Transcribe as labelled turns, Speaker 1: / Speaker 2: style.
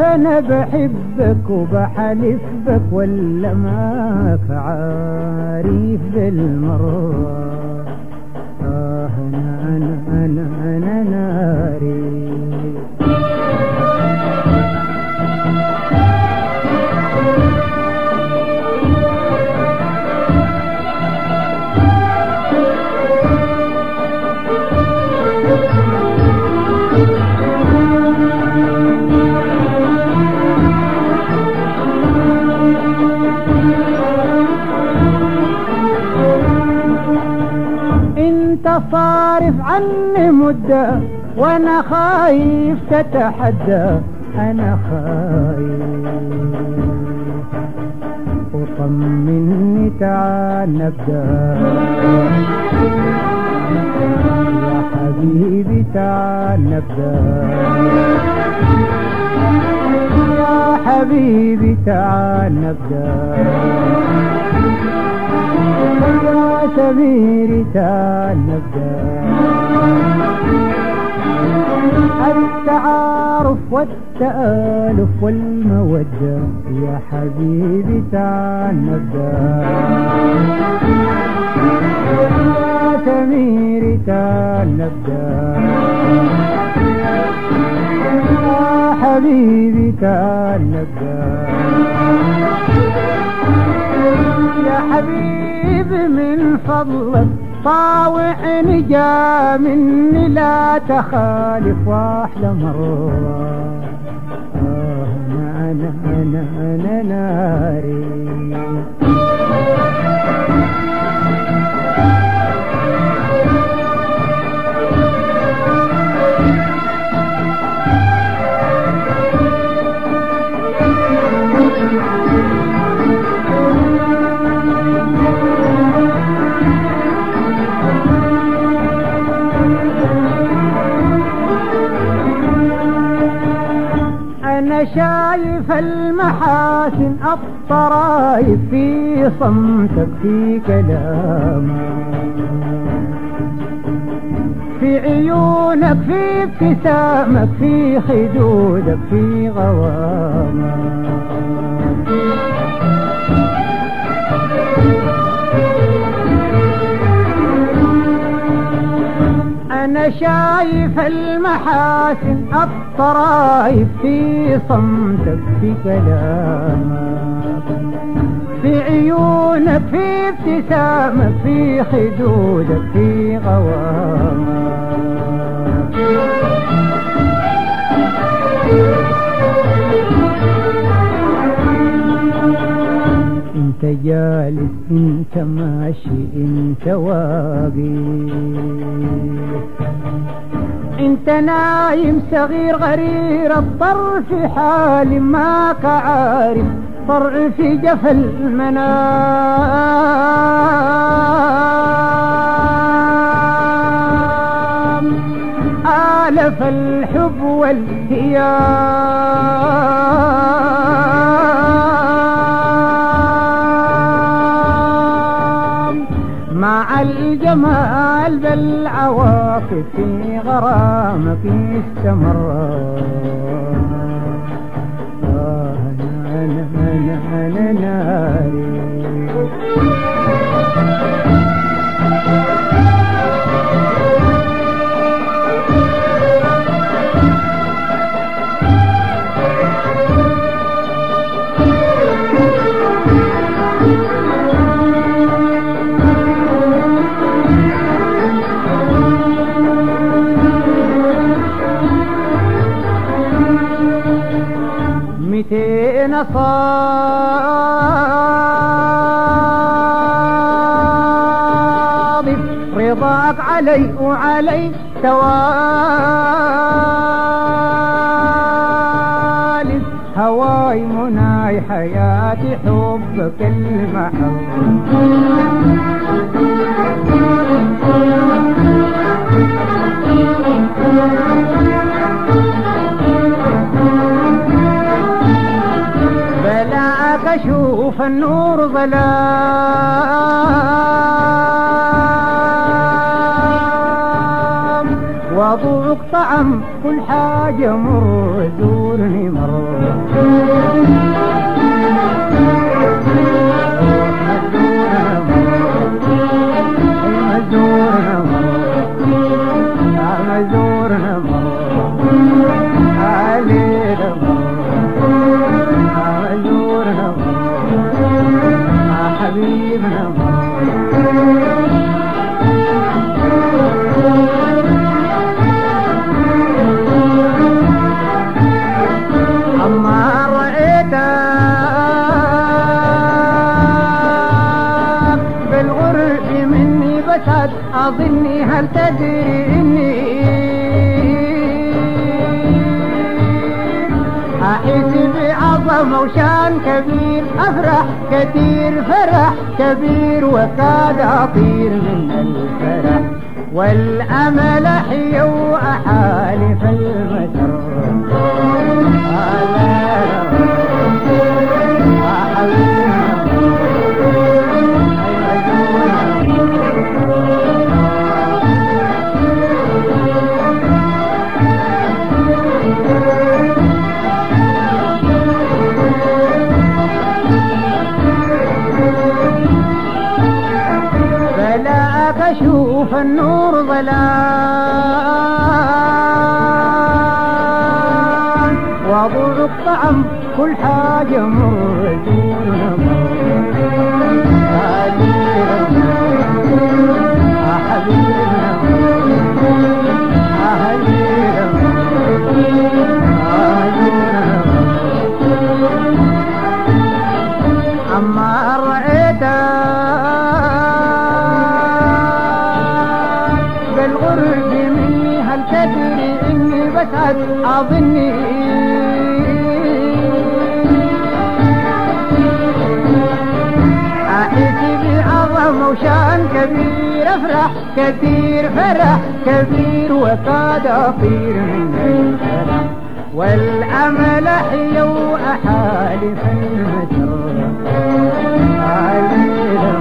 Speaker 1: أنا بحبك وبحلف بك ولا ماك عارف بالمرة. آه أنا أنا أنا أنا ناري. أنت صارف عني مدة وأنا خايف تتحدى. أنا خايف. وطمني تعال نبدأ. يا حبيبي تعال نبدأ. يا حبيبي تعال نبدأ. يا سميري تعال نبدأ. التعارف والتآلف والمودة يا حبيبي تعال نبدأ. يا سميري تعال نبدأ. حبيبي تعال يا حبيبي من فضلك طاوعني جا مني لا تخالف واحدة مرة. آه أنا أنا, أنا ناري. شايف المحاسن الطرايف في صمتك في كلامك. في عيونك في ابتسامك في خدودك في غوامك. شايف المحاسن الطرايف في صمتك في كلامك في عيونك في ابتسامك في خدودك في غوامك انت جالس انت ماشي انت واقف انت نايم صغير غرير الطرف حال ما كعارف طرع في جفل المنام آلف الحب والهيام مع الجمال بالعواقب في غرامك استمر آه فاضل رضاك علي وعلي توالي هواي مناي حياتي حبك المحب ظلام وضوك طعم كل حاجة مر زورني مر أظني هل تدري إني أحس بعظمة وشان كبير أفرح كثير فرح كبير وكاد أطير من الفرح. والأمل أحيا وأحالف المسر أشوف النور ظلام وضوء طعم كل حاجة مر بالغرب مني هل تدري إني بسعد أظني أحس بعظمة وشان كبير أفرح كثير فرح كبير وكاد أطير من الفرح والأمل أحيا وأحالف المجر علينا